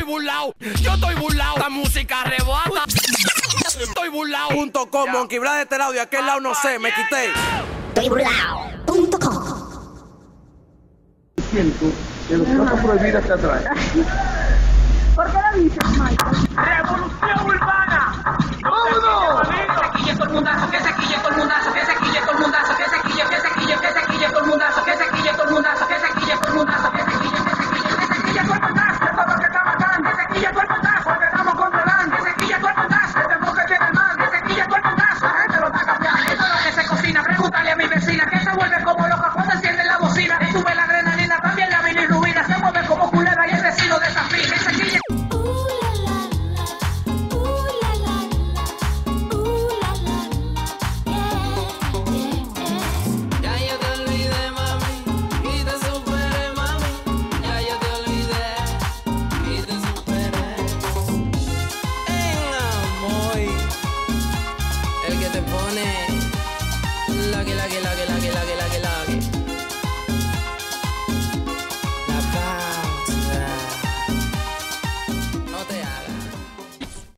estoy burlao, yo estoy burlao. La música rebota. Estoy burlao. Punto com, Monkey Brad de este lado y aquel lado no sé, me quité. Estoyburlao.com siento que los cosas prohibidas te atraen. ¿Por qué lo dices, Michael? Que como loca cuando enciende la bocina, sube la adrenalina, también la bilirrubina, se mueve como culebra y el vecino desafina, que se quille Ya yo te olvidé, mami, y te superé, mami. Ya yo te olvidé y te superé. En amor, el que te pone